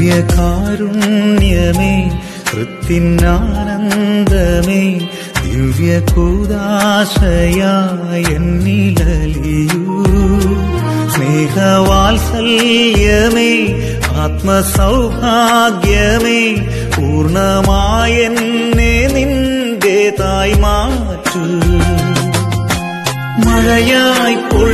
ദിവ്യകാരുണ്യമേ കൃത്തിനാനന്ദമേ ദിവ്യകൂദാശയായ എന്നിലലിയൂ. സ്നേഹവാത്സല്യമേ ആത്മസൗഭാഗ്യമേ പൂർണമായെന്നെ നിന്റേതായി മാറ്റു. മഴയായി പൊഴിയൂ